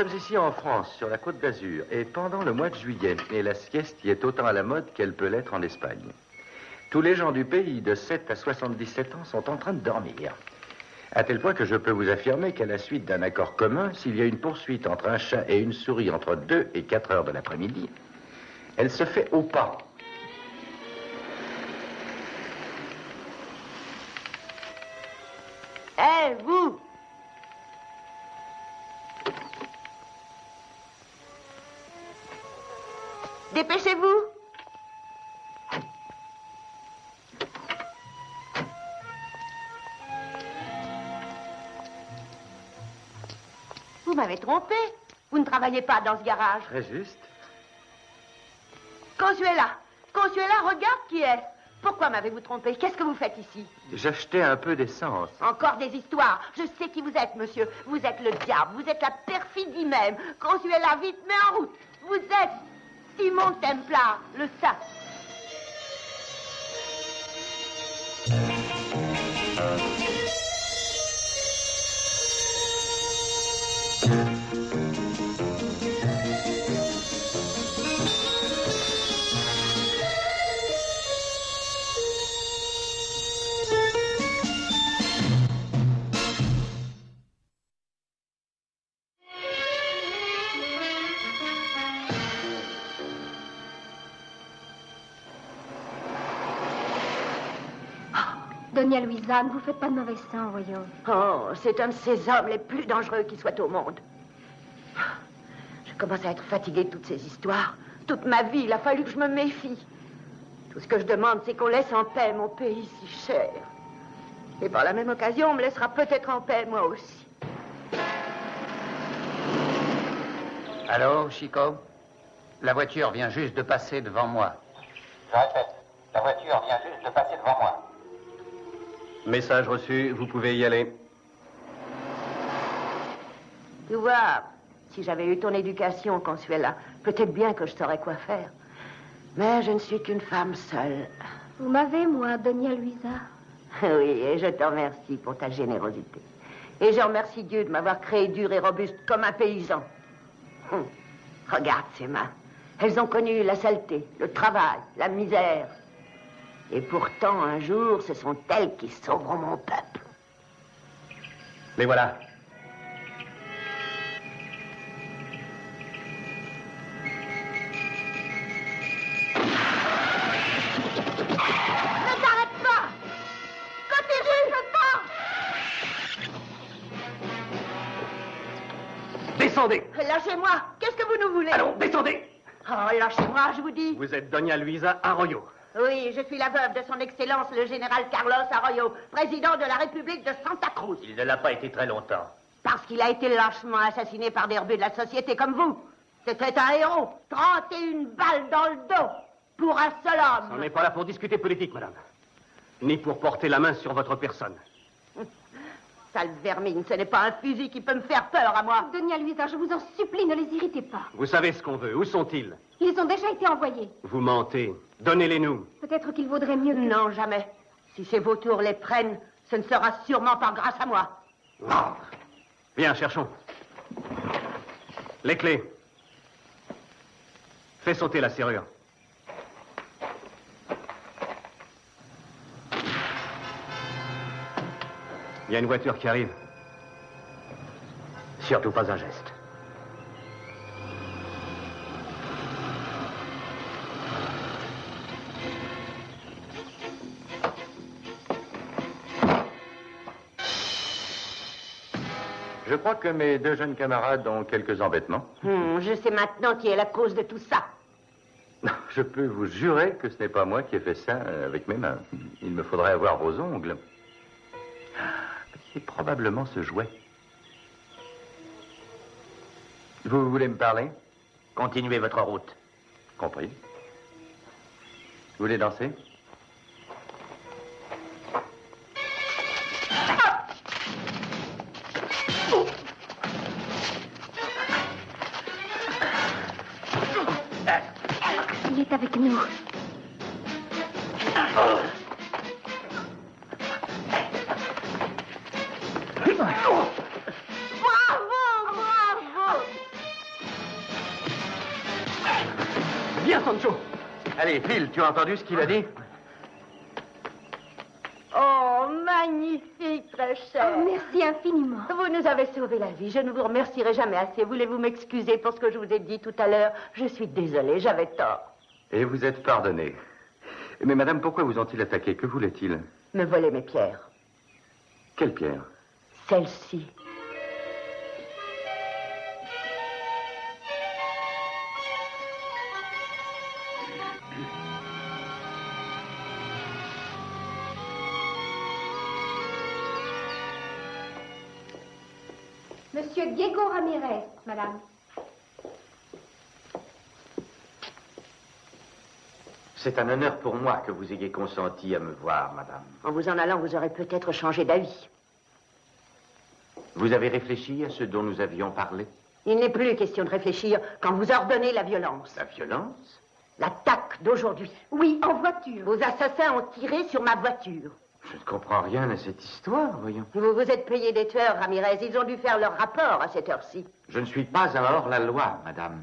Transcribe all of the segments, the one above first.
sommes ici en France, sur la côte d'Azur, et pendant le mois de juillet, et la sieste y est autant à la mode qu'elle peut l'être en Espagne. Tous les gens du pays de 7 à 77 ans sont en train de dormir. À tel point que je peux vous affirmer qu'à la suite d'un accord commun, s'il y a une poursuite entre un chat et une souris entre 2 et 4 heures de l'après-midi, elle se fait au pas. Hé, vous Dépêchez-vous Vous m'avez trompé. Vous ne travaillez pas dans ce garage. Très juste. Consuela, Consuela, regarde qui est. Pourquoi m'avez-vous trompé? Qu'est-ce que vous faites ici? J'achetais un peu d'essence. Encore des histoires. Je sais qui vous êtes, monsieur. Vous êtes le diable. Vous êtes la perfidie même. Consuela, vite, mets en route. Vous êtes Simon Templar, le saint. Louisa, ne vous faites pas de mauvais sang, voyons. Oh, c'est un de ces hommes les plus dangereux qui soient au monde. Je commence à être fatiguée de toutes ces histoires. Toute ma vie, il a fallu que je me méfie. Tout ce que je demande, c'est qu'on laisse en paix mon pays si cher. Et par la même occasion, on me laissera peut-être en paix, moi aussi. Allô, Chico? La voiture vient juste de passer devant moi. Je répète, la voiture vient juste de passer devant moi. Message reçu, vous pouvez y aller. Tu vois, si j'avais eu ton éducation, Consuela, peut-être bien que je saurais quoi faire. Mais je ne suis qu'une femme seule. Vous m'avez, moi, Donia Luisa. Oui, et je te remercie pour ta générosité. Et je remercie Dieu de m'avoir créé dur et robuste comme un paysan. Hum. Regarde ces mains. Elles ont connu la saleté, le travail, la misère. Et pourtant, un jour, ce sont elles qui sauveront mon peuple. Les voilà. Ne t'arrête pas. Continue, je pars Descendez. Lâchez-moi. Qu'est-ce que vous nous voulez? Allons, descendez. Oh, lâchez-moi, je vous dis. Vous êtes Donia Luisa Arroyo. Oui, je suis la veuve de son Excellence le général Carlos Arroyo, président de la République de Santa Cruz. Il ne l'a pas été très longtemps. Parce qu'il a été lâchement assassiné par des rebuts de la société comme vous. C'était un héros. 31 balles dans le dos. Pour un seul On homme. n'est pas là pour discuter politique, madame. Ni pour porter la main sur votre personne. Sale vermine, ce n'est pas un fusil qui peut me faire peur à moi. Donia Luisa, je vous en supplie, ne les irritez pas. Vous savez ce qu'on veut. Où sont-ils? Ils ont déjà été envoyés. Vous mentez. Donnez-les-nous. Peut-être qu'il vaudrait mieux que... Non, jamais. Si ces vautours les prennent, ce ne sera sûrement pas grâce à moi. Bien, cherchons. Les clés. Fais sauter la serrure. Il y a une voiture qui arrive. Surtout pas un geste. Je crois que mes deux jeunes camarades ont quelques embêtements. Hmm, je sais maintenant qui est la cause de tout ça. Je peux vous jurer que ce n'est pas moi qui ai fait ça euh, avec mes mains. Il me faudrait avoir vos ongles. C'est probablement ce jouet. Vous voulez me parler? Continuez votre route. Compris. Vous voulez danser? Viens, Sancho Allez, Phil, tu as entendu ce qu'il a dit? Oh, magnifique, très cher. Oh, merci infiniment. Vous nous avez sauvé la vie. Je ne vous remercierai jamais assez. Voulez-vous m'excuser pour ce que je vous ai dit tout à l'heure? Je suis désolée, j'avais tort. Et vous êtes pardonné. Mais madame, pourquoi vous ont-ils attaqué? Que voulaient-ils Me voler mes pierres. Quelle pierre Celle-ci. Madame. C'est un honneur pour moi que vous ayez consenti à me voir, madame. En vous en allant, vous aurez peut-être changé d'avis. Vous avez réfléchi à ce dont nous avions parlé? Il n'est plus question de réfléchir quand vous ordonnez la violence. La violence? L'attaque d'aujourd'hui. Oui, en voiture. Vos assassins ont tiré sur ma voiture. Je ne comprends rien à cette histoire, voyons. Vous vous êtes payé des tueurs, Ramirez. Ils ont dû faire leur rapport à cette heure-ci. Je ne suis pas un hors-la-loi, madame.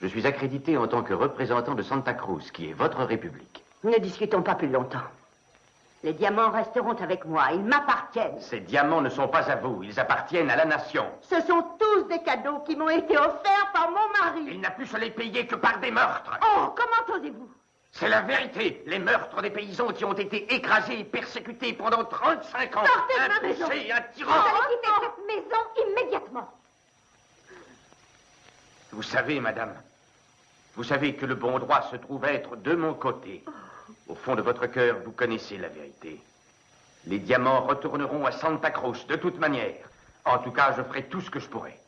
Je suis accrédité en tant que représentant de Santa Cruz, qui est votre république. Ne discutons pas plus longtemps. Les diamants resteront avec moi. Ils m'appartiennent. Ces diamants ne sont pas à vous, ils appartiennent à la nation. Ce sont tous des cadeaux qui m'ont été offerts par mon Il mari. n'a pu se les payer que par des meurtres. Oh, comment osez-vous? C'est la vérité. Les meurtres des paysans qui ont été écrasés et persécutés pendant 35 ans. Sortez de ma maison. un Vous tyran. allez quitter cette maison immédiatement. Vous savez, madame, vous savez que le bon droit se trouve être de mon côté. Au fond de votre cœur, vous connaissez la vérité. Les diamants retourneront à Santa Cruz, de toute manière. En tout cas, je ferai tout ce que je pourrai.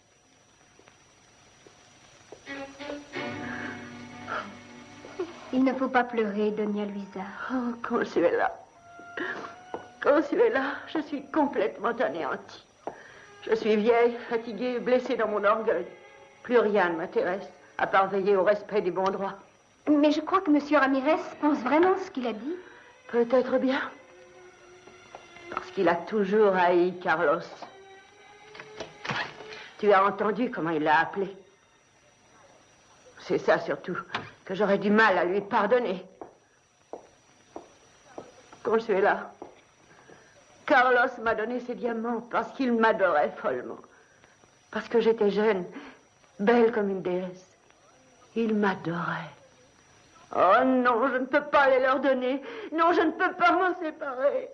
Il ne faut pas pleurer, Donia Luisa. Oh, Consuela. Consuela, je suis complètement anéantie. Je suis vieille, fatiguée, blessée dans mon orgueil. Plus rien ne m'intéresse, à part veiller au respect du bon droit. Mais je crois que Monsieur Ramirez pense vraiment ce qu'il a dit. Peut-être bien. Parce qu'il a toujours haï Carlos. Tu as entendu comment il l'a appelé C'est ça surtout, que j'aurais du mal à lui pardonner. Consuela, Carlos m'a donné ses diamants parce qu'il m'adorait follement. Parce que j'étais jeune, belle comme une déesse. Il m'adorait. Oh non, je ne peux pas les leur donner. Non, je ne peux pas m'en séparer.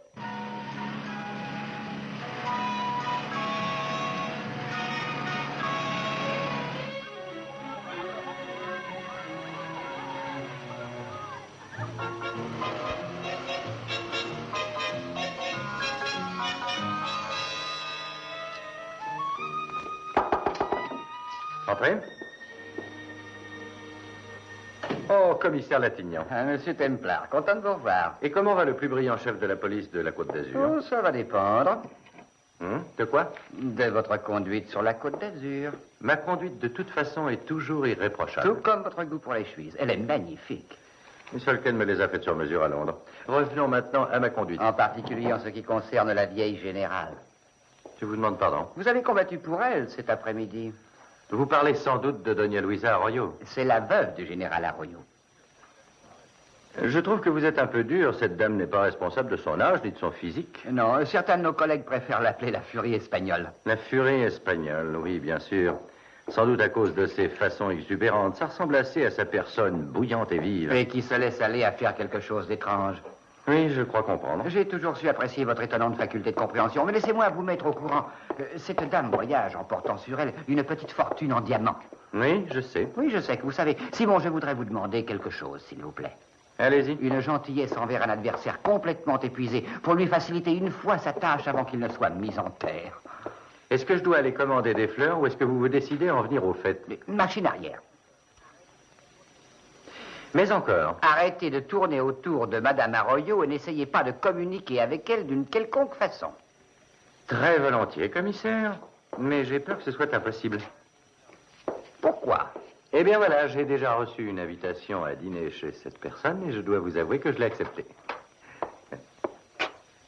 Entrez. Oh, commissaire Latignan. Ah, Monsieur Templar, content de vous revoir. Et comment va le plus brillant chef de la police de la Côte d'Azur? Oh, ça va dépendre Hum, De quoi? De votre conduite sur la côte d'Azur. Ma conduite, de toute façon, est toujours irréprochable. Tout comme votre goût pour les chevilles. Elle est magnifique. Miss Holken me les a faites sur mesure à Londres. Revenons maintenant à ma conduite. En particulier en ce qui concerne la vieille générale. Je vous demande pardon. Vous avez combattu pour elle cet après-midi. Vous parlez sans doute de Doña Luisa Arroyo. C'est la veuve du général Arroyo. Je trouve que vous êtes un peu dur. Cette dame n'est pas responsable de son âge ni de son physique. Non, certains de nos collègues préfèrent l'appeler la furie espagnole. La furie espagnole, oui, bien sûr. Sans doute à cause de ses façons exubérantes. Ça ressemble assez à sa personne bouillante et vive. Et qui se laisse aller à faire quelque chose d'étrange. Oui, je crois comprendre. J'ai toujours su apprécier votre étonnante faculté de compréhension, mais laissez-moi vous mettre au courant. Euh, Cette dame voyage en portant sur elle une petite fortune en diamants. Oui, je sais. Oui, je sais que vous savez. Simon, je voudrais vous demander quelque chose, s'il vous plaît. Allez-y. Une gentillesse envers un adversaire complètement épuisé pour lui faciliter une fois sa tâche avant qu'il ne soit mis en terre. Est-ce que je dois aller commander des fleurs ou est-ce que vous vous décidez à en venir au fait? Machine arrière. Mais encore, Arrêtez de tourner autour de Madame Arroyo et n'essayez pas de communiquer avec elle d'une quelconque façon. très volontiers, commissaire. Mais j'ai peur que ce soit impossible. Pourquoi? Eh bien voilà, j'ai déjà reçu une invitation à dîner chez cette personne et je dois vous avouer que je l'ai acceptée.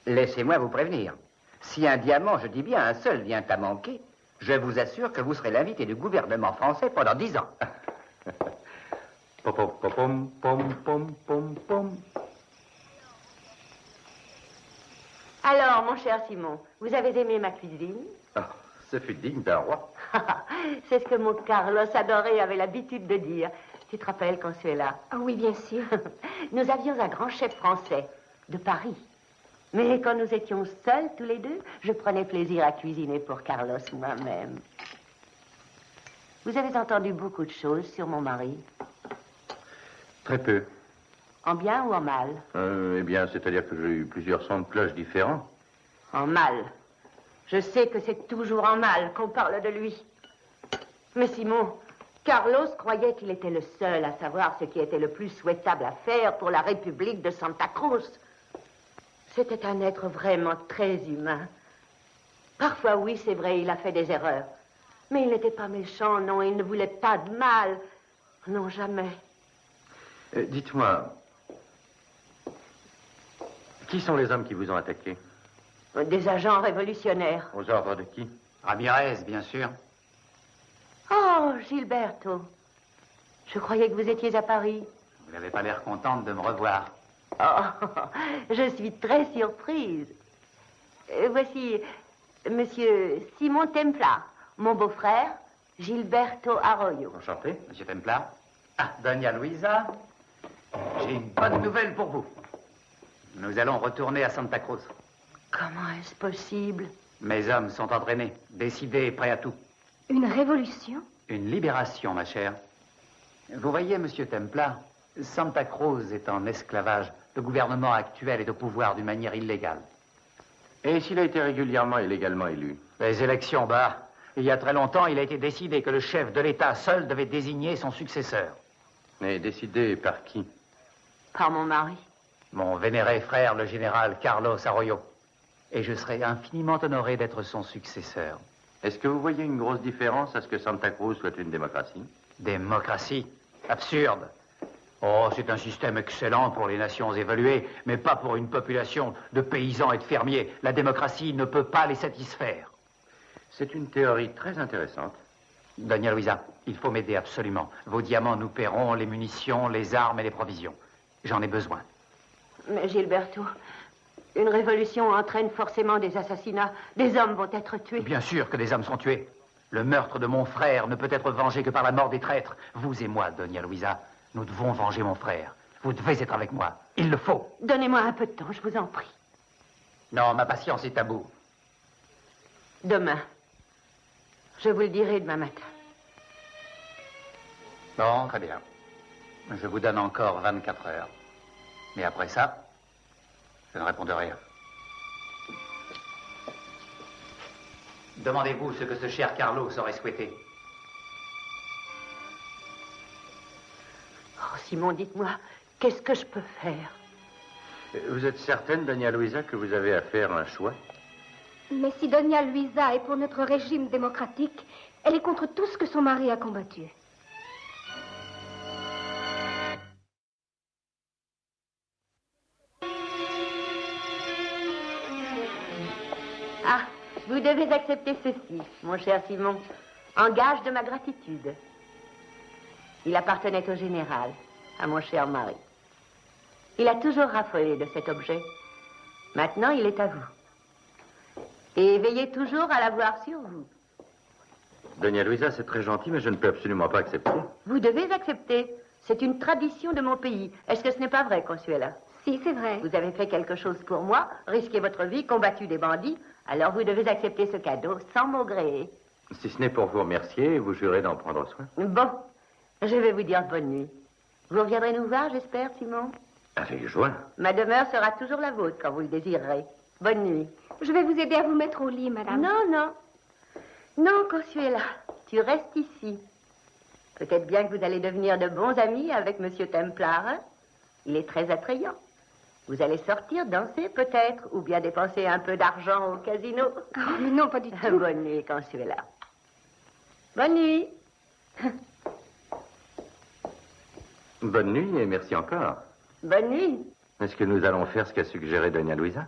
Laissez-moi vous prévenir. Si un diamant, je dis bien un seul, vient à manquer, je vous assure que vous serez l'invité du gouvernement français pendant dix ans. Pom, pom, pom, pom, pom, pom, pom. Alors, mon cher Simon, vous avez aimé ma cuisine? Ah, ce fut digne d'un roi. C'est ce que mon Carlos adoré avait l'habitude de dire. Tu te rappelles, Consuela Ah oui, bien sûr. Nous avions un grand chef français de Paris. Mais quand nous étions seuls, tous les deux, je prenais plaisir à cuisiner pour Carlos moi-même. Vous avez entendu beaucoup de choses sur mon mari, Très peu. en bien ou en mal Euh, eh bien, c'est-à-dire que j'ai eu plusieurs sons de cloche différents. En mal. Je sais que c'est toujours en mal qu'on parle de lui. Mais Simon, Carlos croyait qu'il était le seul à savoir ce qui était le plus souhaitable à faire pour la République de Santa Cruz. C'était un être vraiment très humain. Parfois, oui, c'est vrai, il a fait des erreurs. Mais il n'était pas méchant, non, il ne voulait pas de mal. Non, jamais. Euh, Dites-moi, qui sont les hommes qui vous ont attaqué Des agents révolutionnaires. Aux ordres de qui Ramirez, bien sûr. Oh, Gilberto. Je croyais que vous étiez à Paris. Vous n'avez pas l'air contente de me revoir. Oh, je suis très surprise. Euh, Voici Monsieur Simon Templar, mon beau-frère, Gilberto Arroyo. Enchanté. Monsieur Templar Ah, Luisa, j'ai une bonne nouvelle pour vous. Nous allons retourner à Santa Cruz. Comment est-ce possible? Mes hommes sont entraînés, décidés et prêts à tout. Une révolution? Une libération, ma chère. Vous voyez, monsieur Templar, Santa Cruz est en esclavage. Le gouvernement actuel est au pouvoir d'une manière illégale. Et s'il a été régulièrement et légalement élu? Les élections, bah, il y a très longtemps, il a été décidé que le chef de l'État seul devait désigner son successeur. Mais décidé par qui? Par mon mari. Mon vénéré frère, le général Carlos Arroyo. Et je serai infiniment honoré d'être son successeur. Est-ce que vous voyez une grosse différence à ce que Santa Cruz soit une démocratie? Démocratie Absurde. Oh, c'est un système excellent pour les nations évoluées, mais pas pour une population de paysans et de fermiers. La démocratie ne peut pas les satisfaire. C'est une théorie très intéressante. Daniel Louisa, il faut m'aider absolument. Vos diamants nous paieront les munitions, les armes et les provisions. J'en ai besoin. Mais Gilberto, une révolution entraîne forcément des assassinats. Des hommes vont être tués. Bien sûr que des hommes sont tués. Le meurtre de mon frère ne peut être vengé que par la mort des traîtres. Vous et moi, Donia Louisa, nous devons venger mon frère. Vous devez être avec moi. Il le faut. Donnez-moi un peu de temps, je vous en prie. Non, ma patience est à bout. Demain. Je vous le dirai demain matin. Bon, très bien. Je vous donne encore 24 heures. Mais après ça, je ne réponds de rien. Demandez-vous ce que ce cher Carlos aurait souhaité. Oh, Simon, dites-moi, qu'est-ce que je peux faire? Vous êtes certaine, Dania Luisa, que vous avez à faire un choix? Mais si Donia Luisa est pour notre régime démocratique, elle est contre tout ce que son mari a combattu. Devez accepter ceci, mon cher Simon, en gage de ma gratitude. Il appartenait au général, à mon cher mari. Il a toujours raffolé de cet objet. Maintenant, il est à vous. Et veillez toujours à l'avoir sur vous. Dania Luisa, c'est très gentil, mais je ne peux absolument pas accepter. Vous devez accepter. C'est une tradition de mon pays. Est-ce que ce n'est pas vrai, Consuela Si, c'est vrai. Vous avez fait quelque chose pour moi, risqué votre vie, combattu des bandits, alors vous devez accepter ce cadeau sans maugréer. Si ce n'est pour vous remercier, vous jurez d'en prendre soin. Bon, je vais vous dire bonne nuit. Vous reviendrez nous voir, j'espère, Simon? Avec joie. Ma demeure sera toujours la vôtre quand vous le désirerez. Bonne nuit. Je vais vous aider à vous mettre au lit, madame. Non, non. Non, Consuela, tu restes ici. Peut-être bien que vous allez devenir de bons amis avec Monsieur Templar. hein? Il est très attrayant. Vous allez sortir, danser peut-être, ou bien dépenser un peu d'argent au casino. Oh, mais non, pas du tout. Bonne nuit, Consuela. Bonne nuit. Bonne nuit et merci encore. Bonne nuit. Est-ce que nous allons faire ce qu'a suggéré Doña Luisa?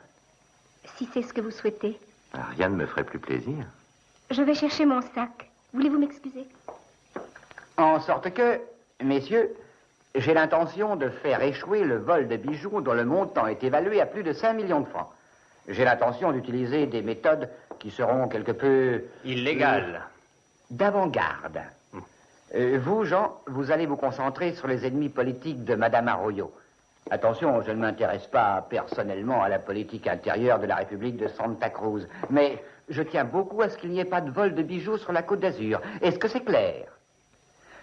Si c'est ce que vous souhaitez. Ah, Rien ne me ferait plus plaisir. Je vais chercher mon sac. Voulez-vous m'excuser? En sorte que, messieurs, j'ai l'intention de faire échouer le vol de bijoux dont le montant est évalué à plus de 5 millions de francs. J'ai l'intention d'utiliser des méthodes qui seront quelque peu... Illégal. d'avant-garde. Euh, vous, Jean, vous allez vous concentrer sur les ennemis politiques de Madame Arroyo. Attention, je ne m'intéresse pas personnellement à la politique intérieure de la République de Santa Cruz, mais je tiens beaucoup à ce qu'il n'y ait pas de vol de bijoux sur la côte d'Azur. Est-ce que c'est clair?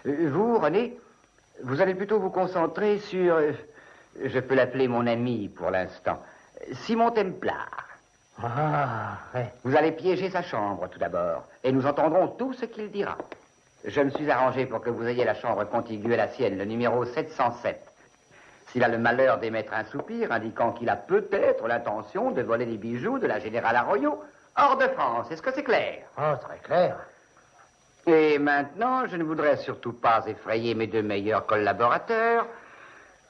Euh, Vous, René, vous allez plutôt vous concentrer sur... euh, je peux l'appeler mon ami pour l'instant. Simon Templar. Ah, ouais. Vous allez piéger sa chambre tout d'abord, et nous entendrons tout ce qu'il dira. Je me suis arrangé pour que vous ayez la chambre contiguë à la sienne, le numéro 707. S'il a le malheur d'émettre un soupir indiquant qu'il a peut-être l'intention de voler les bijoux de la générale Arroyo, hors de France, est-ce que c'est clair? Oh, très clair. Et maintenant, je ne voudrais surtout pas effrayer mes deux meilleurs collaborateurs.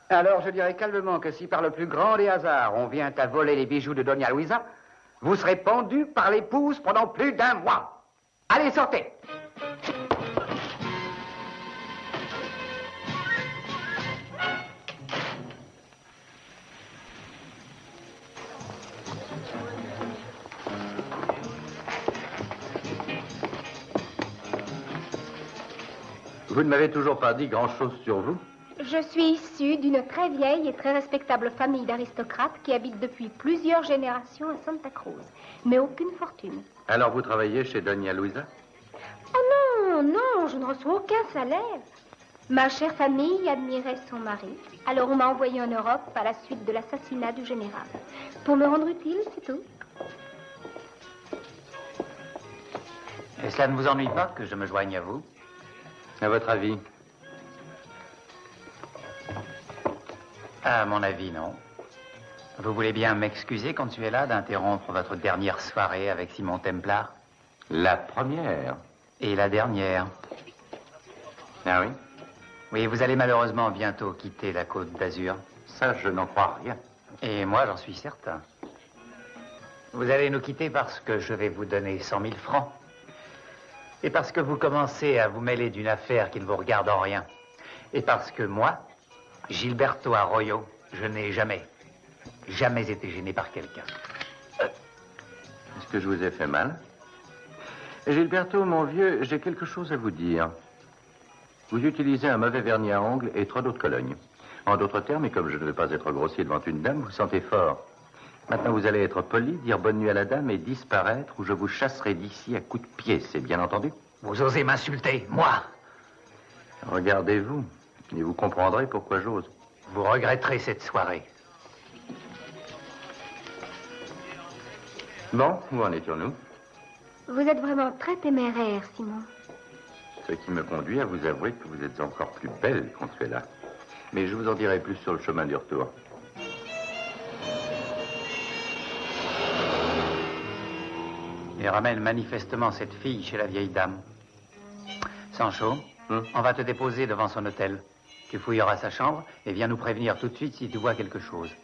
Alors, je dirais calmement que si par le plus grand des hasards, on vient à voler les bijoux de Doña Luisa, vous serez pendu par l'épouse pendant plus d'un mois. Allez, sortez Vous ne m'avez toujours pas dit grand-chose sur vous Je suis issue d'une très vieille et très respectable famille d'aristocrates qui habite depuis plusieurs générations à Santa Cruz, mais aucune fortune. Alors vous travaillez chez Doña Luisa Oh non, non, je ne reçois aucun salaire. Ma chère famille admirait son mari, alors on m'a envoyé en Europe à la suite de l'assassinat du général. Pour me rendre utile, c'est tout. Et cela ne vous ennuie pas que je me joigne à vous À votre avis À mon avis, non. Vous voulez bien m'excuser quand tu es là d'interrompre votre dernière soirée avec Simon Templar? La première. Et la dernière Ah oui? Oui, vous allez malheureusement bientôt quitter la côte d'Azur. Ça, je n'en crois rien. Et moi, j'en suis certain. Vous allez nous quitter parce que je vais vous donner 100 000 francs. Et parce que vous commencez à vous mêler d'une affaire qui ne vous regarde en rien. Et parce que moi, Gilberto Arroyo, je n'ai jamais, jamais été gêné par quelqu'un. Est-ce que je vous ai fait mal? Gilberto, mon vieux, j'ai quelque chose à vous dire. Vous utilisez un mauvais vernis à ongles et trois d'autres colognes. En d'autres termes, et comme je ne veux pas être grossier devant une dame, vous sentez fort. Maintenant, vous allez être poli, dire bonne nuit à la dame et disparaître ou je vous chasserai d'ici à coups de pied, c'est bien entendu Vous osez m'insulter, moi Regardez-vous, et vous comprendrez pourquoi j'ose. Vous regretterez cette soirée. Bon, où en étions-nous? Vous êtes vraiment très téméraire, Simon. Ce qui me conduit à vous avouer que vous êtes encore plus belle, Consuela. Mais je vous en dirai plus sur le chemin du retour. Il ramène manifestement cette fille chez la vieille dame. Sancho, Hum on va te déposer devant son hôtel. Tu fouilleras sa chambre et viens nous prévenir tout de suite si tu vois quelque chose.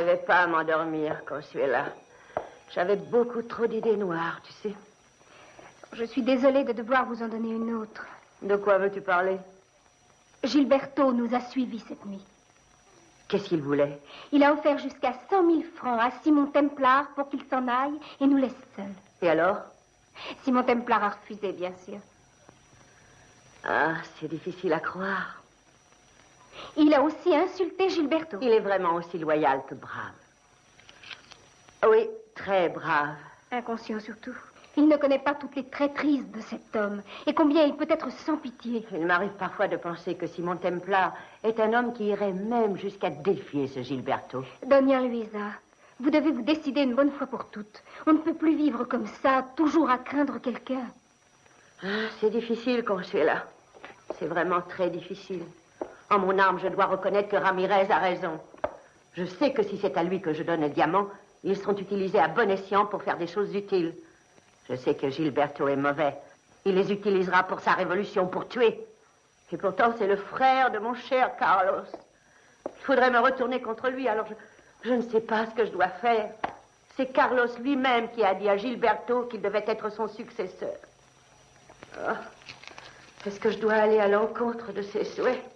N'arrivais pas à m'endormir, Consuela. J'avais beaucoup trop d'idées noires, tu sais. Je suis désolée de devoir vous en donner une autre. De quoi veux-tu parler? Gilberto nous a suivis cette nuit. Qu'est-ce qu'il voulait? Il a offert jusqu'à 100 000 francs à Simon Templar pour qu'il s'en aille et nous laisse seuls. Et alors? Simon Templar a refusé, bien sûr. Ah, c'est difficile à croire. Il a aussi insulté Gilberto. Il est vraiment aussi loyal que brave. Oui, très brave. Inconscient surtout. Il ne connaît pas toutes les traîtrises de cet homme et combien il peut être sans pitié. Il m'arrive parfois de penser que Simon Templar est un homme qui irait même jusqu'à défier ce Gilberto. Donia Luisa, vous devez vous décider une bonne fois pour toutes. On ne peut plus vivre comme ça, toujours à craindre quelqu'un. Ah, c'est difficile, Consuela. C'est vraiment très difficile. En mon âme, je dois reconnaître que Ramirez a raison. Je sais que si c'est à lui que je donne le diamant, ils seront utilisés à bon escient pour faire des choses utiles. Je sais que Gilberto est mauvais. Il les utilisera pour sa révolution, pour tuer. Et pourtant, c'est le frère de mon cher Carlos. Il faudrait me retourner contre lui, alors je, ne sais pas ce que je dois faire. C'est Carlos lui-même qui a dit à Gilberto qu'il devait être son successeur. Ah, Est-ce que je dois aller à l'encontre de ses souhaits?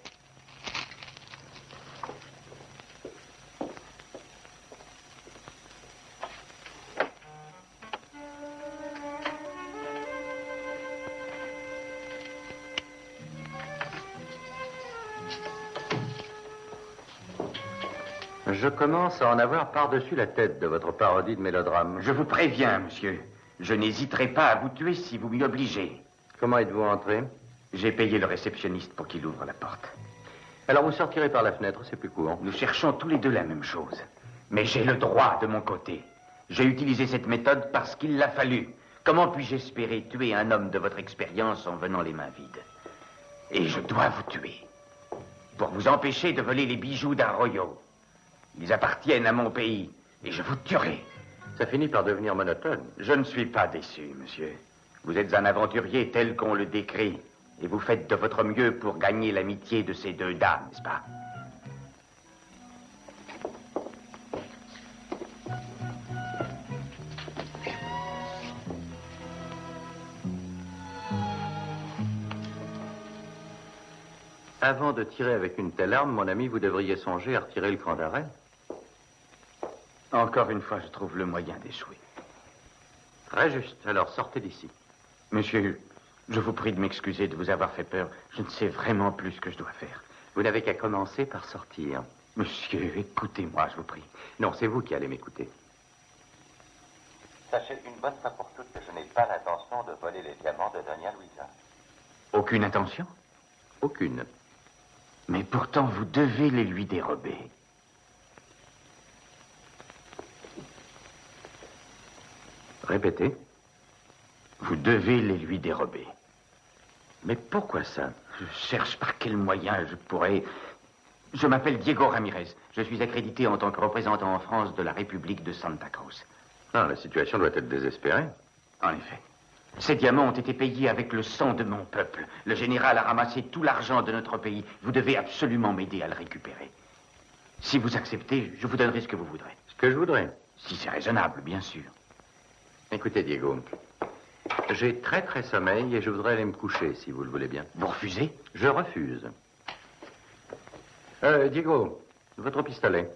Commence à en avoir par-dessus la tête de votre parodie de mélodrame. Je vous préviens, monsieur. Je n'hésiterai pas à vous tuer si vous m'y obligez. Comment êtes-vous entré J'ai payé le réceptionniste pour qu'il ouvre la porte. Alors vous sortirez par la fenêtre, c'est plus court. Nous cherchons tous les deux la même chose. Mais j'ai le droit de mon côté. J'ai utilisé cette méthode parce qu'il l'a fallu. Comment puis-je espérer tuer un homme de votre expérience en venant les mains vides? Et je dois vous tuer. Pour vous empêcher de voler les bijoux d'Arroyo. Ils appartiennent à mon pays. Et je vous tuerai. Ça finit par devenir monotone. Je ne suis pas déçu, monsieur. Vous êtes un aventurier tel qu'on le décrit. Et vous faites de votre mieux pour gagner l'amitié de ces deux dames, n'est-ce pas? Avant de tirer avec une telle arme, mon ami, vous devriez songer à retirer le cran d'arrêt. Encore une fois, je trouve le moyen d'échouer. Très juste. Alors sortez d'ici. Monsieur, je vous prie de m'excuser de vous avoir fait peur. Je ne sais vraiment plus ce que je dois faire. Vous n'avez qu'à commencer par sortir. Monsieur, écoutez-moi, je vous prie. Non, c'est vous qui allez m'écouter. Sachez une bonne fois pour toutes que je n'ai pas l'intention de voler les diamants de Donia Luisa. Aucune intention? Aucune. Mais pourtant, vous devez les lui dérober. Répétez. Vous devez les lui dérober. Mais pourquoi ça Je cherche par quel moyen je pourrais... Je m'appelle Diego Ramirez. Je suis accrédité en tant que représentant en France de la République de Santa Cruz. Ah, la situation doit être désespérée. En effet. Ces diamants ont été payés avec le sang de mon peuple. Le général a ramassé tout l'argent de notre pays. Vous devez absolument m'aider à le récupérer. Si vous acceptez, je vous donnerai ce que vous voudrez. Ce que je voudrais. Si c'est raisonnable, bien sûr. Écoutez, Diego. J'ai très très sommeil et je voudrais aller me coucher, si vous le voulez bien. Vous refusez? Je refuse. Euh, Diego, votre pistolet.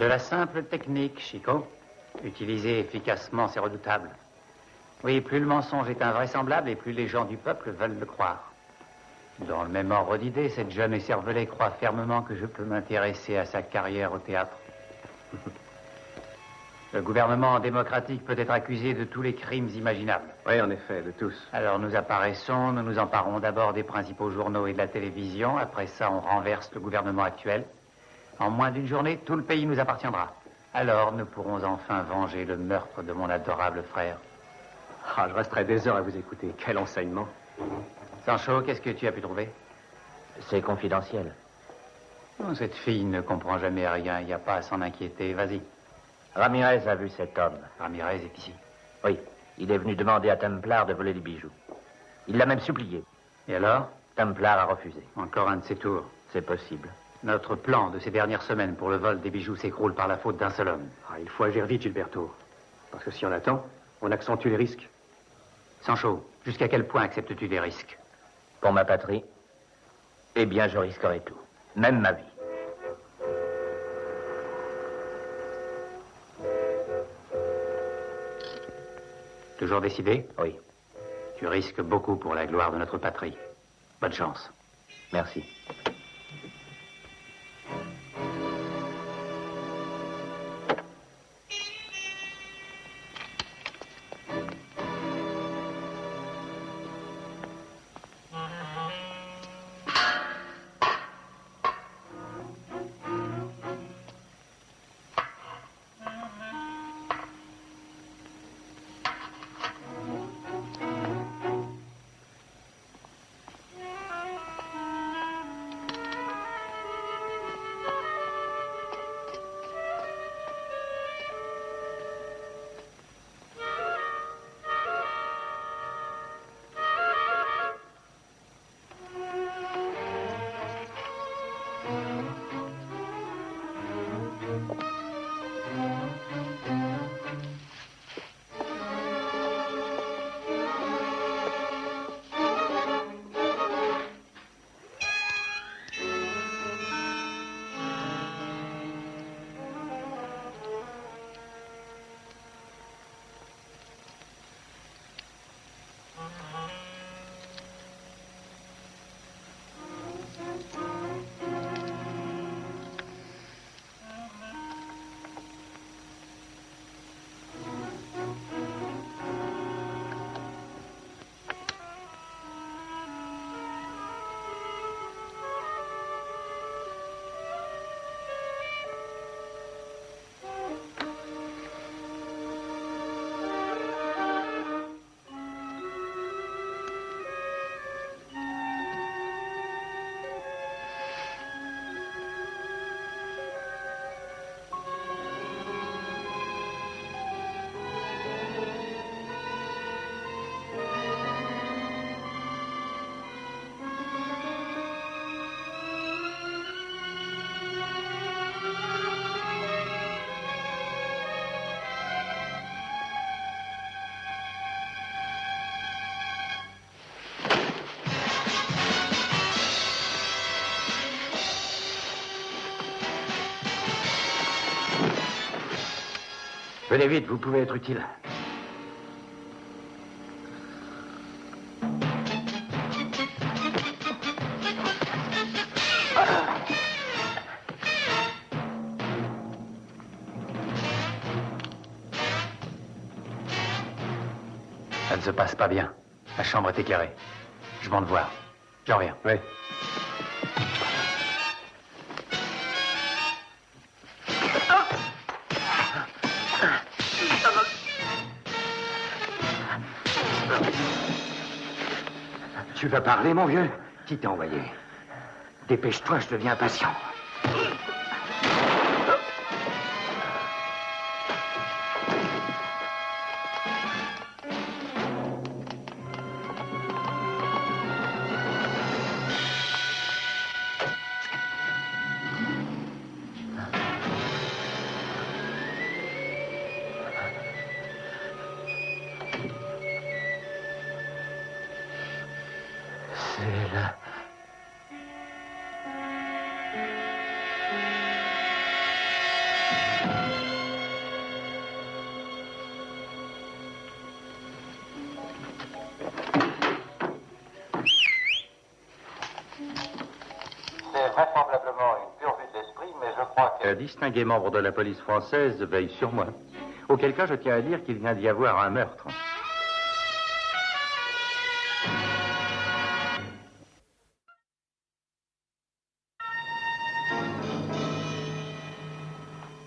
De la simple technique, Chico. Utiliser efficacement, c'est redoutable. Oui, plus le mensonge est invraisemblable et plus les gens du peuple veulent le croire. Dans le même ordre d'idée, cette jeune écervelée croit fermement que je peux m'intéresser à sa carrière au théâtre. Le gouvernement démocratique peut être accusé de tous les crimes imaginables. Oui, en effet, de tous. Alors nous apparaissons, nous nous emparons d'abord des principaux journaux et de la télévision. Après ça, on renverse le gouvernement actuel. En moins d'une journée, tout le pays nous appartiendra. Alors nous pourrons enfin venger le meurtre de mon adorable frère. Ah, je resterai des heures à vous écouter. Quel enseignement. Sancho, qu'est-ce que tu as pu trouver? C'est confidentiel. Non, Cette fille ne comprend jamais rien. Il n'y a pas à s'en inquiéter. Vas-y. Ramirez a vu cet homme. Ramirez est ici. Oui, il est venu demander à Templar de voler les bijoux. Il l'a même supplié. Et alors? Templar a refusé. Encore un de ces tours. C'est possible. Notre plan de ces dernières semaines pour le vol des bijoux s'écroule par la faute d'un seul homme. Ah, il faut agir vite, Gilberto. Parce que si on attend, on accentue les risques. Sancho, jusqu'à quel point acceptes-tu des risques? Pour ma patrie, eh bien, je risquerai tout. Même ma vie. Toujours décidé? Oui, Tu risques beaucoup pour la gloire de notre patrie. Bonne chance. merci. Vite, vous pouvez être utile. Ça ne se passe pas bien. La chambre est éclairée. Je m'en voir. J'en reviens. Oui. Tu vas parler, mon vieux? Qui t'a envoyé? Dépêche-toi, je deviens impatient. Distingué membre de la police française veille sur moi. Auquel cas, je tiens à dire qu'il vient d'y avoir un meurtre.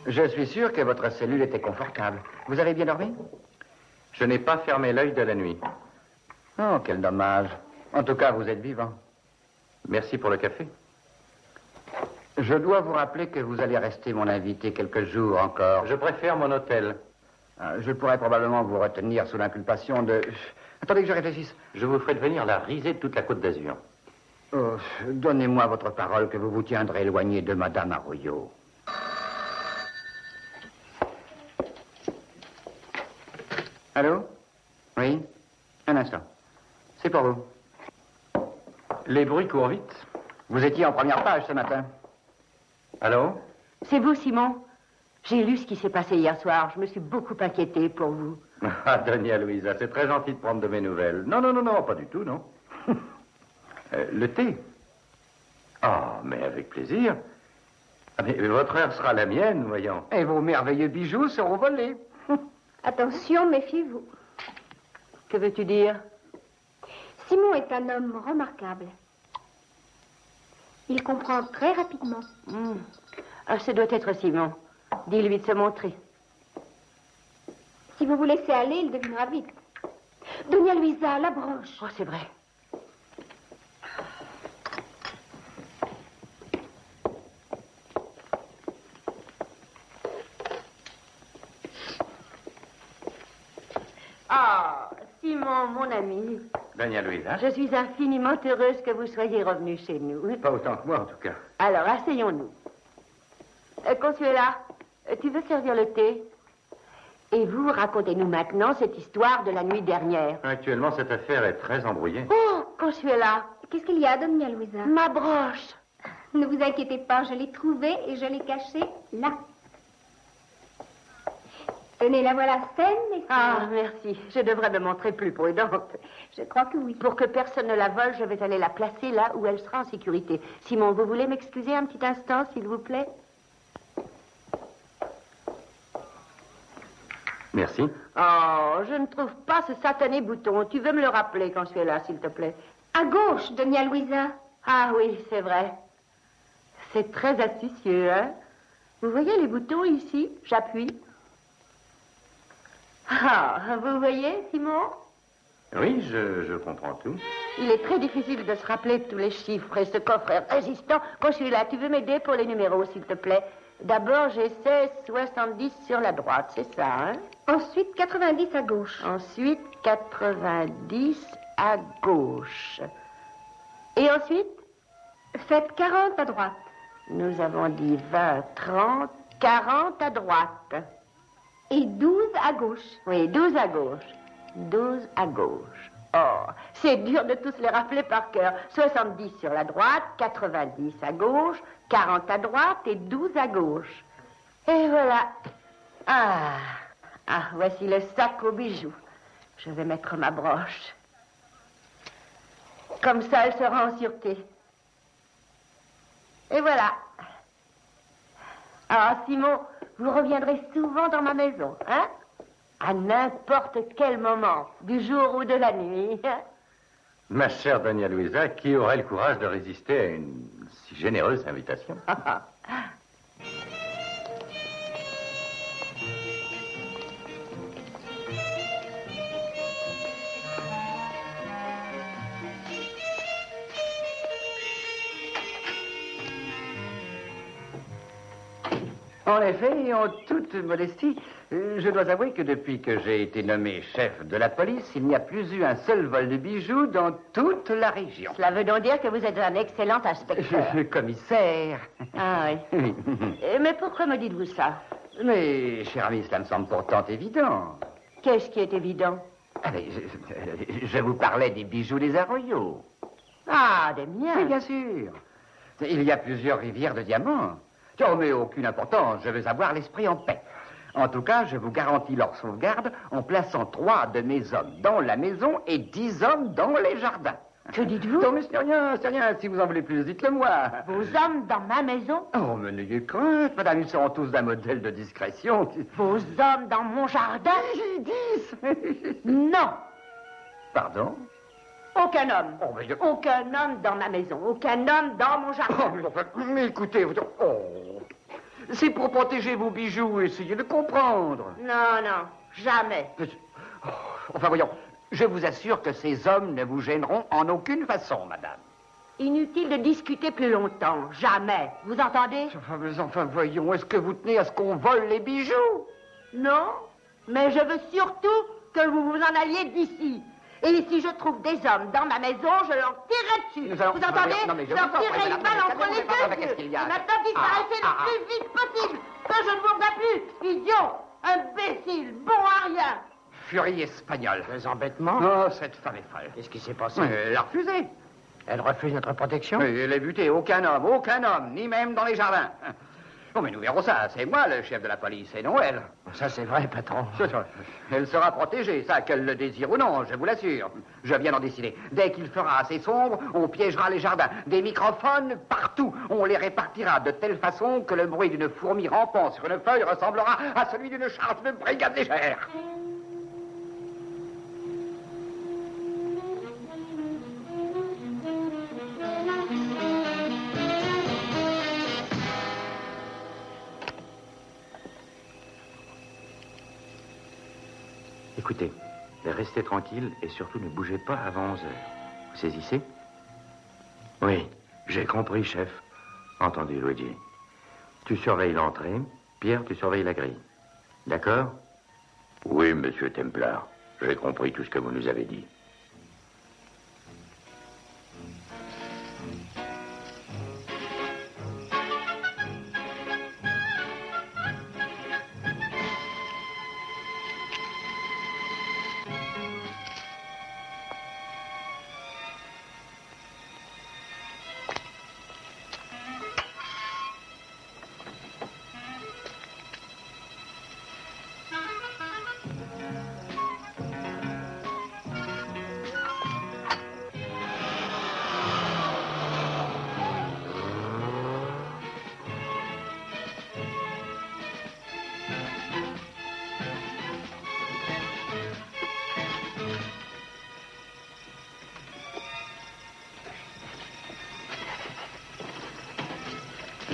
Je suis sûr que votre cellule était confortable. Vous avez bien dormi? Je n'ai pas fermé l'œil de la nuit. Oh, quel dommage. En tout cas, vous êtes vivant. Merci pour le café. Je dois vous rappeler que vous allez rester mon invité quelques jours encore. Je préfère mon hôtel. Ah, Je pourrais probablement vous retenir sous l'inculpation de... Attendez que je réfléchisse. Je vous ferai devenir la risée de toute la côte d'Azur. Oh, Donnez-moi votre parole que vous vous tiendrez éloigné de Madame Arroyo. Allô? Oui? Un instant. C'est pour vous. Les bruits courent vite. Vous étiez en première page ce matin. Allô C'est vous, Simon? J'ai lu ce qui s'est passé hier soir. Je me suis beaucoup inquiétée pour vous. Ah, Donia Louisa, c'est très gentil de prendre de mes nouvelles. Non, non, non, non, pas du tout, non. Euh, le thé Ah, mais avec plaisir. Ah, mais votre heure sera la mienne, voyons. Et vos merveilleux bijoux seront volés. Attention, méfiez-vous. Que veux-tu dire? Simon est un homme remarquable. Il comprend très rapidement. Hmm. Ah, ce doit être Simon. Dis-lui de se montrer. Si vous vous laissez aller, il devinera vite. Donia Luisa, la broche. Oh, c'est vrai. Ah, Simon, mon ami, Donia Louisa je suis infiniment heureuse que vous soyez revenu chez nous. Pas autant que moi, en tout cas. Alors, asseyons-nous. Euh, Consuela, euh, tu veux servir le thé? Et vous, racontez-nous maintenant cette histoire de la nuit dernière. Actuellement, cette affaire est très embrouillée. Oh, Consuela, Qu'est-ce qu'il y a, Donia Luisa ma broche. Ne vous inquiétez pas, je l'ai trouvée et je l'ai cachée là. Tenez, la voilà saine et Ah, merci. Je devrais me montrer plus prudente. Je crois que oui. Pour que personne ne la vole, je vais aller la placer là où elle sera en sécurité. Simon, vous voulez m'excuser un petit instant, s'il vous plaît? Merci. Oh, je ne trouve pas ce satané bouton. Tu veux me le rappeler quand je suis là, s'il te plaît? À gauche, Donia Luisa. Ah oui, c'est vrai. C'est très astucieux, hein? Vous voyez les boutons ici? J'appuie. Ah, vous voyez, Simon Oui, je, je comprends tout. Il est très difficile de se rappeler tous les chiffres et ce coffre est résistant. Quand je suis là, tu veux m'aider pour les numéros, s'il te plaît D'abord, j'ai 16, 70 sur la droite, c'est ça, hein Ensuite, 90 à gauche. Ensuite, 90 à gauche. Et ensuite, Faites 40 à droite. nous avons dit 20, 30, 40 à droite. Et 12 à gauche. Oui, 12 à gauche. 12 à gauche. Oh, c'est dur de tous les rappeler par cœur. 70 sur la droite, 90 à gauche, 40 à droite et 12 à gauche. Et voilà. Ah, ah, voici le sac aux bijoux. Je vais mettre ma broche. Comme ça, elle sera en sûreté. Et voilà. Ah, Simon, vous reviendrez souvent dans ma maison, hein? À n'importe quel moment, du jour ou de la nuit. Ma chère Donia Louisa, qui aurait le courage de résister à une si généreuse invitation? En effet, et en toute modestie, euh, je dois avouer que depuis que j'ai été nommé chef de la police, il n'y a plus eu un seul vol de bijoux dans toute la région. Cela veut donc dire que vous êtes un excellent inspecteur. Commissaire. Ah oui. Euh, Mais pourquoi me dites-vous ça? Mais, cher ami, cela me semble pourtant évident. Qu'est-ce qui est évident? Ah, mais je, je vous parlais des bijoux des Arroyos. Ah, des Oui, miens. bien sûr. Il y a plusieurs rivières de diamants. Oh, mais aucune importance, je veux avoir l'esprit en paix. En tout cas, je vous garantis leur sauvegarde en plaçant trois de mes hommes dans la maison et dix hommes dans les jardins. Que dites-vous Non, mais c'est rien, c'est rien. Si vous en voulez plus, dites-le moi. Vos hommes dans ma maison Oh, mais n'ayez crainte, madame, ils seront tous d'un modèle de discrétion. Vos hommes dans mon jardin J'ai dit. Non Pardon? Aucun homme. Oh, mais... Aucun homme dans ma maison. Aucun homme dans mon Oh, jardin. mais, enfin, mais écoutez, vous... Oh. C'est pour protéger vos bijoux, essayez de comprendre. Non, non, jamais. Mais- Oh, Enfin, voyons, je vous assure que ces hommes ne vous gêneront en aucune façon, madame. Inutile de discuter plus longtemps. Jamais. Vous entendez? Enfin, mais enfin, voyons, est-ce que vous tenez à ce qu'on vole les bijoux? Non. Mais je veux surtout que vous vous en alliez d'ici. Et si je trouve des hommes dans ma maison, je leur tirerai dessus. Nous allons- Vous entendez non, mais je Je leur tirerai une balle mais entre les deux qu'est-ce qu'il y yeux. a Et maintenant, disparaissez Ah, le plus vite possible. Que je ne vous revoie plus. Idiot, imbécile, bon à rien. Furie espagnole. Des embêtements? Oh, cette femme est folle. Qu'est-ce qui s'est passé? Elle l'a refusé. Elle refuse notre protection? Elle a buté aucun homme, aucun homme, ni même dans les jardins. Bon, mais nous verrons ça. C'est moi le chef de la police, et non elle. Ça, c'est vrai, patron. Elle sera protégée, ça, qu'elle le désire ou non, je vous l'assure. Je viens d'en décider. Dès qu'il fera assez sombre, on piégera les jardins. Des microphones partout. On les répartira de telle façon que le bruit d'une fourmi rampant sur une feuille ressemblera à celui d'une charge de brigade légère. Tranquille et surtout ne bougez pas avant 11 heures. Vous saisissez Oui, j'ai compris, chef. Entendu, Luigi. Tu surveilles l'entrée. Pierre, tu surveilles la grille. D'accord? Oui, monsieur Templar. J'ai compris tout ce que vous nous avez dit.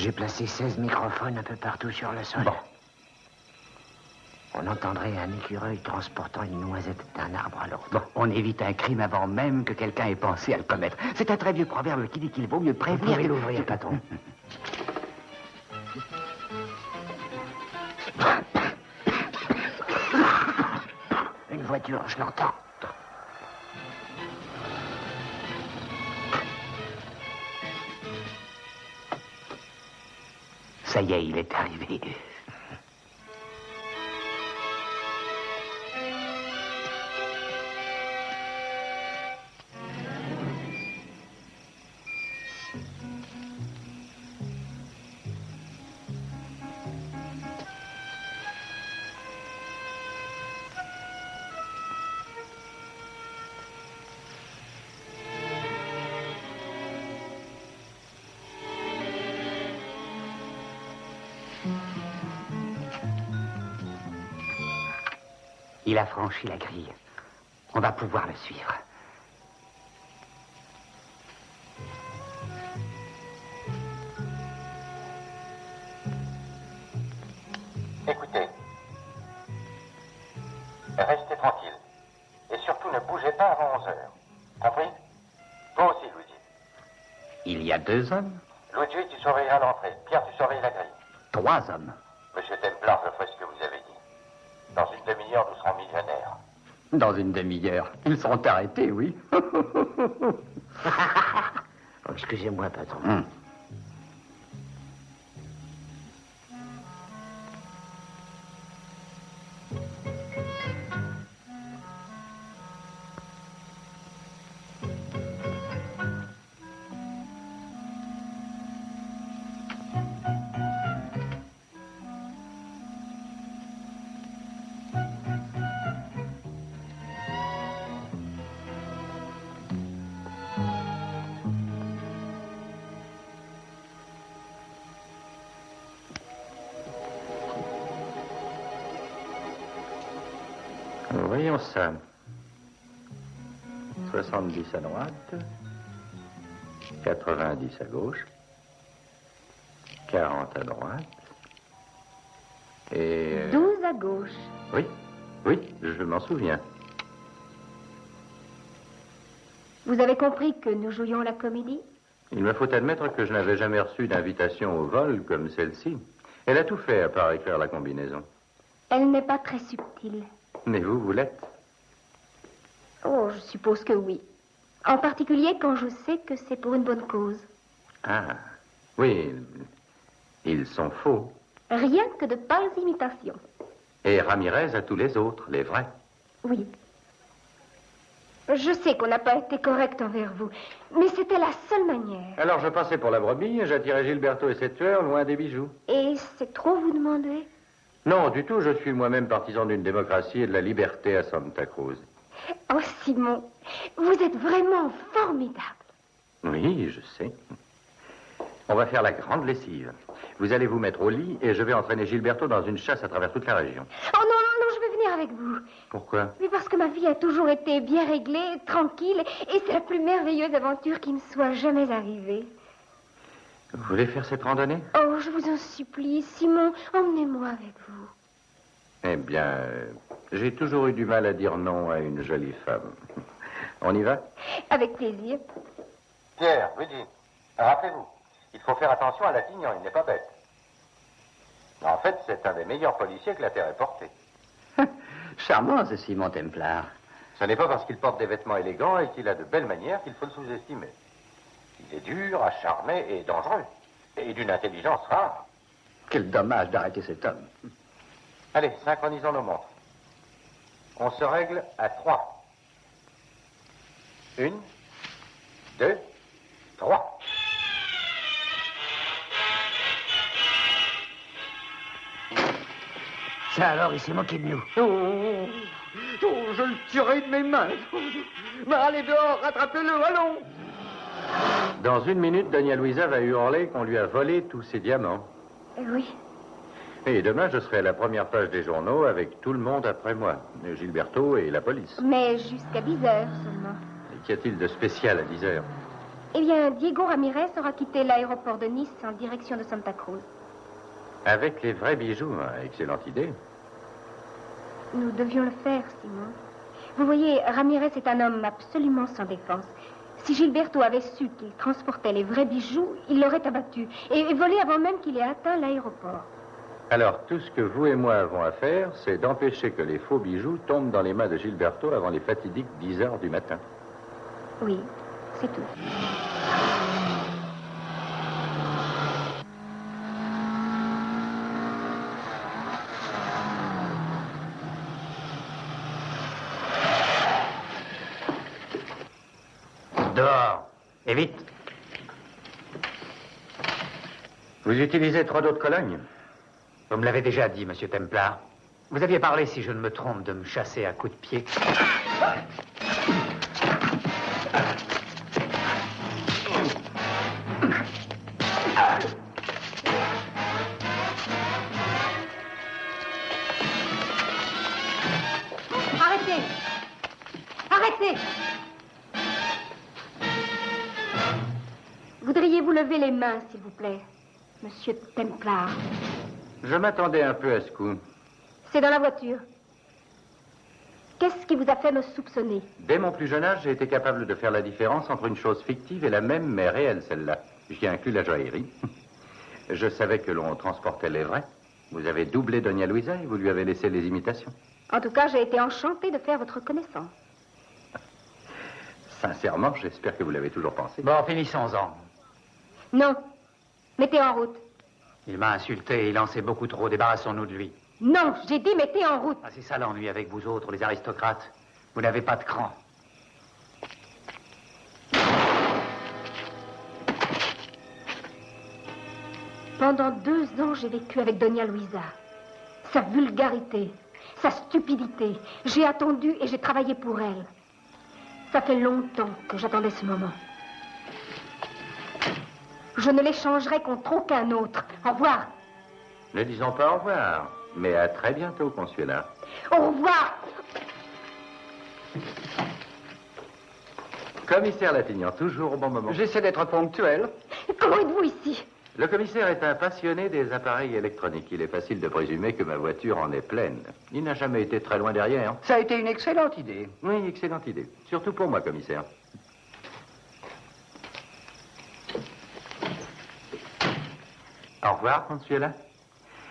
J'ai placé 16 microphones un peu partout sur le sol. Bon. On entendrait un écureuil transportant une noisette d'un arbre à l'autre. Bon, on évite un crime avant même que quelqu'un ait pensé à le commettre. C'est un très vieux proverbe qui dit qu'il vaut mieux Vous prévenir. que- l'ouvrir, patron. Une voiture, je l'entends. Il est arrivé. Il a franchi la grille. On va pouvoir le suivre. Écoutez, restez tranquille. Et surtout ne bougez pas avant 11 heures. Compris? Toi aussi, Luigi. Il y a deux hommes, Luigi, tu surveilleras l'entrée. Pierre, tu surveilles la grille. trois hommes. Monsieur Templar, je ferai ce que vous avez dit. Dans une demi-heure, nous serons millionnaires. Dans une demi-heure. Ils seront arrêtés, oui. Oh, Excusez-moi, patron. Hum. Voyons ça. 70 à droite, 90 à gauche, 40 à droite, et... 12 à gauche. Oui, oui, je m'en souviens. Vous avez compris que nous jouions la comédie? Il me faut admettre que je n'avais jamais reçu d'invitation au vol comme celle-ci. Elle a tout fait à part écrire la combinaison. Elle n'est pas très subtile. Mais vous, vous l'êtes. Oh, je suppose que oui. En particulier quand je sais que c'est pour une bonne cause. Ah, oui, ils sont faux. Rien que de pâles imitations. Et Ramirez a tous les autres, les vrais. Oui. Je sais qu'on n'a pas été correct envers vous, mais c'était la seule manière. Alors je passais pour la brebis et j'attirais Gilberto et ses tueurs loin des bijoux. Et c'est trop vous demander Non, du tout, je suis moi-même partisan d'une démocratie et de la liberté à Santa Cruz. Oh, Simon, vous êtes vraiment formidable. Oui, je sais. On va faire la grande lessive. Vous allez vous mettre au lit et je vais entraîner Gilberto dans une chasse à travers toute la région. Oh non, non, non, je vais venir avec vous. Pourquoi? Mais parce que ma vie a toujours été bien réglée, tranquille, et c'est la plus merveilleuse aventure qui me soit jamais arrivée. Vous voulez faire cette randonnée Oh, je vous en supplie, Simon, emmenez-moi avec vous. Eh bien, j'ai toujours eu du mal à dire non à une jolie femme. On y va Avec plaisir. Pierre, Luigi, rappelez-vous, il faut faire attention à Latignan, il n'est pas bête. En fait, c'est un des meilleurs policiers que la Terre ait porté. Charmant, ce Simon Templar. Ce n'est pas parce qu'il porte des vêtements élégants et qu'il a de belles manières qu'il faut le sous-estimer. Il est dur à charmer et dangereux. Et d'une intelligence rare. Quel dommage d'arrêter cet homme. Allez, synchronisons nos montres. On se règle à trois. Une, deux, trois. Ça alors, il s'est moqué de nous. Oh, oh, je le tuerai de mes mains. Mais allez dehors, rattrapez-le, allons. Dans une minute, Daniel Louisa va hurler qu'on lui a volé tous ses diamants. Eh Oui. Et demain, je serai à la première page des journaux avec tout le monde après moi. Gilberto et la police. Mais jusqu'à 10 heures seulement. Et Qu'y a-t-il de spécial à 10 heures? Eh bien, Diego Ramirez aura quitté l'aéroport de Nice en direction de Santa Cruz. Avec les vrais bijoux, hein, excellente idée. Nous devions le faire, Simon. Vous voyez, Ramirez est un homme absolument sans défense. Si Gilberto avait su qu'il transportait les vrais bijoux, il l'aurait abattu et et volé avant même qu'il ait atteint l'aéroport. Alors, tout ce que vous et moi avons à faire, c'est d'empêcher que les faux bijoux tombent dans les mains de Gilberto avant les fatidiques 10 heures du matin. Oui, c'est tout. Dehors. Et vite. Vous utilisez trop d'eau de Cologne Vous me l'avez déjà dit, monsieur Templar. Vous aviez parlé, si je ne me trompe, de me chasser à coups de pied. Vous plaît, monsieur Templar Je m'attendais un peu à ce coup. C'est dans la voiture. Qu'est-ce qui vous a fait me soupçonner? Dès mon plus jeune âge, j'ai été capable de faire la différence entre une chose fictive et la même, mais réelle, celle-là. J'y inclus la joaillerie. Je savais que l'on transportait les vrais. Vous avez doublé Donia Luisa et vous lui avez laissé les imitations. En tout cas, j'ai été enchantée de faire votre connaissance. Sincèrement, j'espère que vous l'avez toujours pensé. Bon, finissons-en. Non. Mettez en route. Il m'a insulté et il en sait beaucoup trop. Débarrassons-nous de lui. Non, j'ai dit mettez en route. Ah, c'est ça l'ennui avec vous autres, les aristocrates. Vous n'avez pas de cran. Pendant deux ans, j'ai vécu avec Donia Luisa. Sa vulgarité, sa stupidité. J'ai attendu et j'ai travaillé pour elle. Ça fait longtemps que j'attendais ce moment. Je ne l'échangerai contre aucun autre. Au revoir. Ne disons pas au revoir, mais à très bientôt, Consuela. Au revoir. Commissaire Latignan, toujours au bon moment. J'essaie d'être ponctuel. Comment êtes-vous ici? Le commissaire est un passionné des appareils électroniques. Il est facile de présumer que ma voiture en est pleine. Il n'a jamais été très loin derrière. Ça a été une excellente idée. Oui, excellente idée. Surtout pour moi, commissaire. Au revoir, Consuela.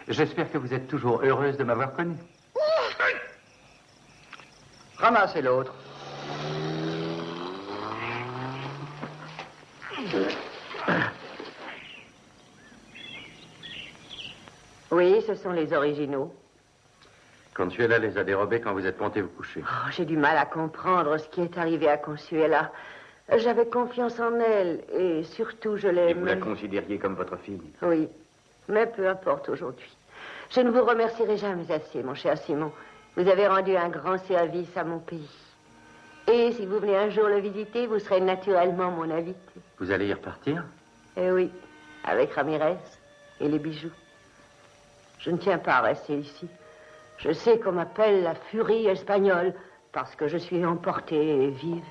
J'espère que vous êtes toujours heureuse de m'avoir connue. Ramassez l'autre. Oui, ce sont les originaux. Consuela les a dérobés quand vous êtes monté vous coucher. Oh, J'ai du mal à comprendre ce qui est arrivé à Consuela. J'avais confiance en elle et surtout je Et vous la considériez comme votre fille. Oui, mais peu importe aujourd'hui. Je ne vous remercierai jamais assez, mon cher Simon. Vous avez rendu un grand service à mon pays. Et si vous venez un jour le visiter, vous serez naturellement mon invité. Vous allez y repartir? Eh oui, avec Ramirez et les bijoux. Je ne tiens pas à rester ici. Je sais qu'on m'appelle la furie espagnole parce que je suis emportée et vive.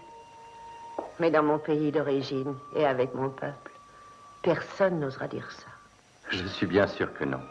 Mais dans mon pays d'origine et avec mon peuple, personne n'osera dire ça. Je suis bien sûr que non.